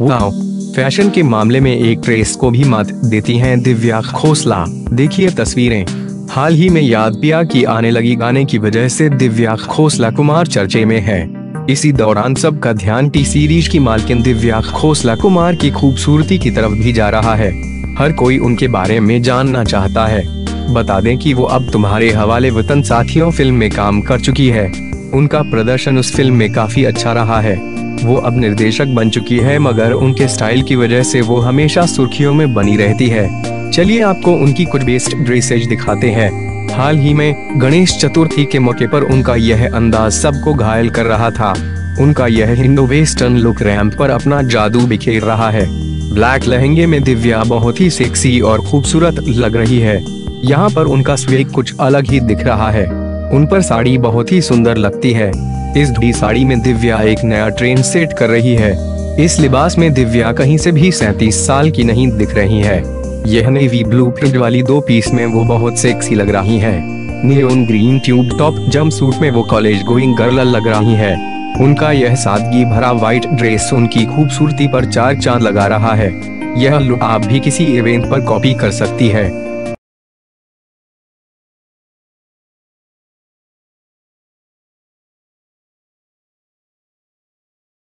Wow, fashion के मामले में एक ट्रेस को भी मात देती हैं दिव्या खोसला। देखिए तस्वीरें। हाल ही में याद पिया की आने लगी गाने की वजह से दिव्या खोसला कुमार चर्चे में है। इसी दौरान सबका ध्यान टी सीरीज़ की मालकिन दिव्या खोसला कुमार की खूबसूरती की तरफ़ भी जा रहा है। हर कोई उनके बारे में जानना चाहता है। बता दें कि वो अब तुम्हारे हवाले वतन साथियों फ़िल्म में काम कर चुकी है। उनका प्रदर्शन उस फ़िल्म में काफ़ी अच्छा रहा है। वो अब निर्देशक बन चुकी है, मगर उनके स्टाइल की वजह से वो हमेशा सुर्खियों में बनी रहती है। चलिए आपको उनकी कुछ बेस्ट ड्रेसेज दिखाते हैं। हाल ही में गणेश चतुर्थी के मौके पर उनका यह अंदाज सबको घायल कर रहा था। उनका यह हिंदू वेस्टर्न लुक रैंप पर अपना जादू बिखेर रहा है। ब्लैक लहंगे में दिव्या बहुत ही सेक्सी और खूबसूरत लग रही है। यहाँ पर उनका स्वेग कुछ अलग ही दिख रहा है। उन पर साड़ी बहुत ही सुंदर लगती है। इस ढी साड़ी में दिव्या एक नया ट्रेंड सेट कर रही है। इस लिबास में दिव्या कहीं से भी सैतीस साल की नहीं दिख रही है। यह नेवी ब्लू प्रिंट वाली दो पीस में वो बहुत सेक्सी लग रही है। Neon green tube top jumpsuit में वो कॉलेज गोइंग गर्ल लग रही है। उनका यह सादगी भरा व्हाइट ड्रेस उनकी खूबसूरती पर चार चाँद लगा रहा है। यह लुक आप भी किसी इवेंट पर कॉपी कर सकती है।